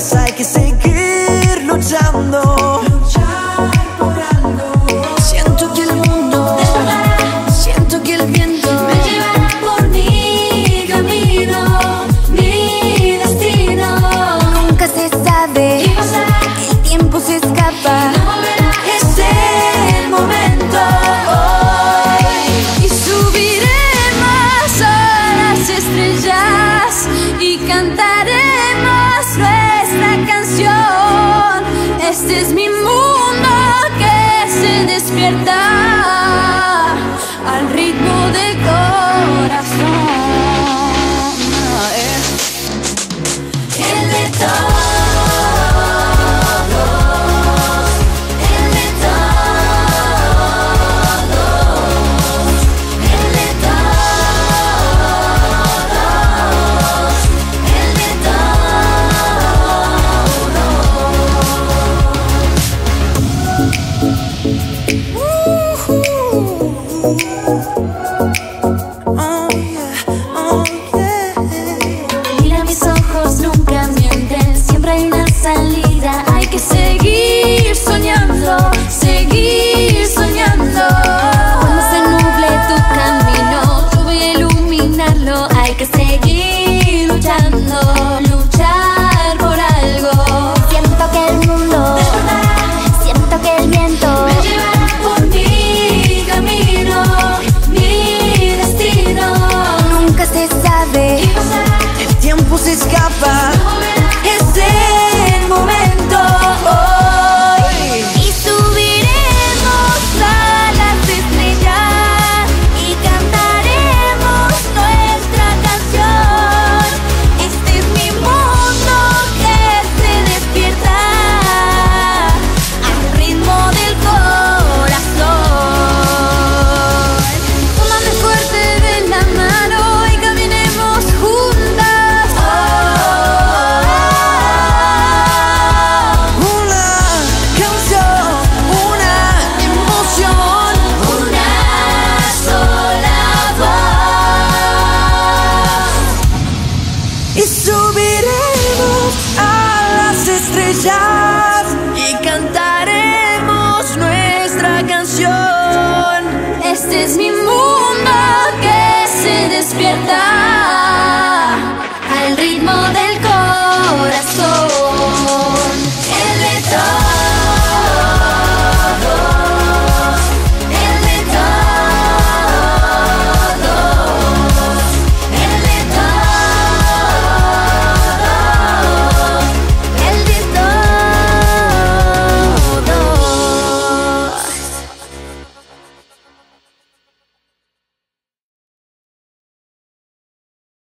psychic ritmo de corazón. it's got y cantaremos nuestra canción. Este es mi momento.